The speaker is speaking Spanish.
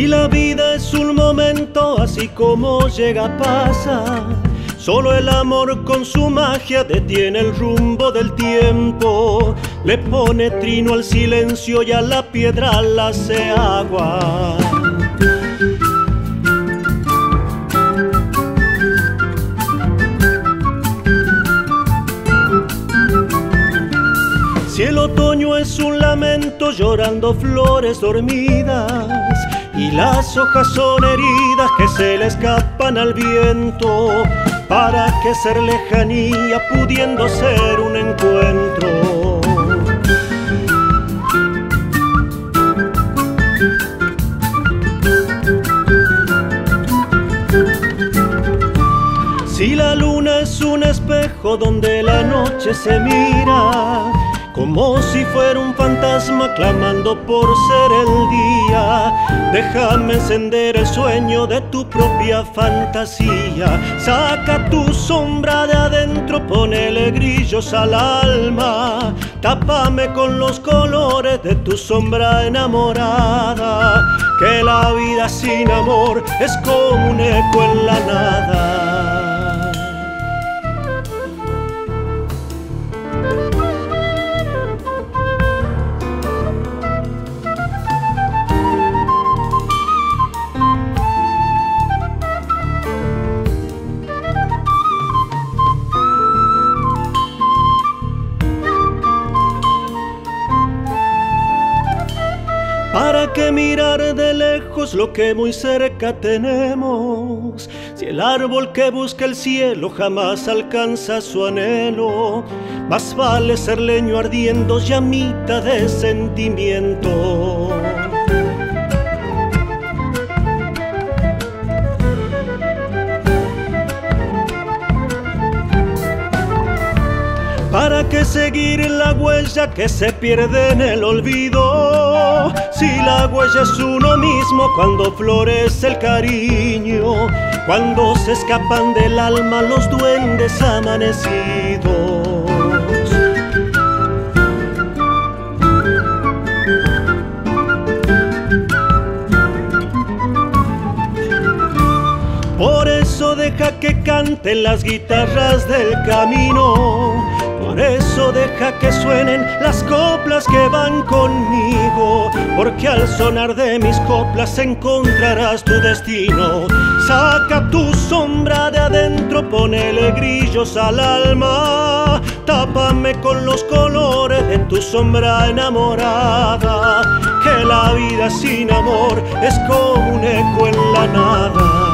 Si la vida es un momento así como llega pasa, solo el amor con su magia detiene el rumbo del tiempo, le pone trino al silencio y a la piedra la hace agua. Si el otoño es un lamento llorando flores dormidas y las hojas son heridas que se le escapan al viento, ¿para que ser lejanía pudiendo ser un encuentro? Si la luna es un espejo donde la noche se mira, como si fuera un fantasma clamando por ser el día. Déjame encender el sueño de tu propia fantasía. Saca tu sombra de adentro, ponele grillos al alma. Tápame con los colores de tu sombra enamorada. Que la vida sin amor es como un eco en la nada. ¿Para qué mirar de lejos lo que muy cerca tenemos? Si el árbol que busca el cielo jamás alcanza su anhelo, más vale ser leño ardiendo llamita de sentimiento. ¿Para qué seguir la huella que se pierde en el olvido? Si la huella es uno mismo cuando florece el cariño, cuando se escapan del alma los duendes amanecidos. Por eso deja que canten las guitarras del camino. Por eso deja que suenen las coplas que van conmigo. Porque al sonar de mis coplas encontrarás tu destino. Saca tu sombra de adentro, ponele grillos al alma. Tápame con los colores de tu sombra enamorada. Que la vida sin amor es como un eco en la nada.